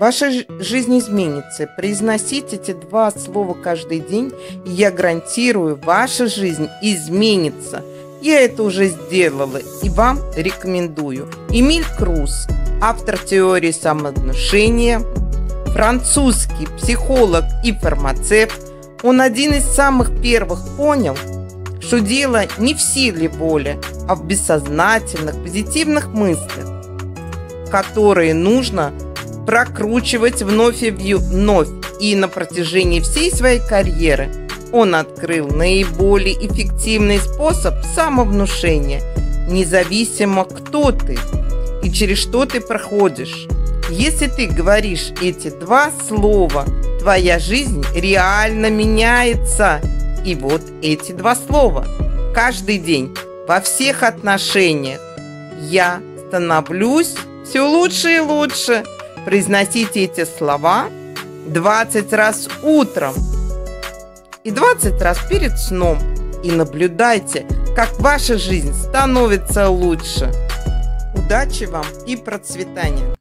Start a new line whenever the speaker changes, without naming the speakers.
Ваша жизнь изменится. Произносите эти два слова каждый день, и я гарантирую, ваша жизнь изменится. Я это уже сделала и вам рекомендую. Эмиль Круз, автор теории самовнушения, французский психолог и фармацевт, он один из самых первых понял, что дело не в силе воли, а в бессознательных позитивных мыслях, которые нужно прокручивать вновь и вновь. И на протяжении всей своей карьеры он открыл наиболее эффективный способ самовнушения, независимо кто ты и через что ты проходишь. Если ты говоришь эти два слова, твоя жизнь реально меняется. И вот эти два слова. Каждый день, во всех отношениях. Я становлюсь все лучше и лучше. Произносите эти слова 20 раз утром и 20 раз перед сном. И наблюдайте, как ваша жизнь становится лучше. Удачи вам и процветания!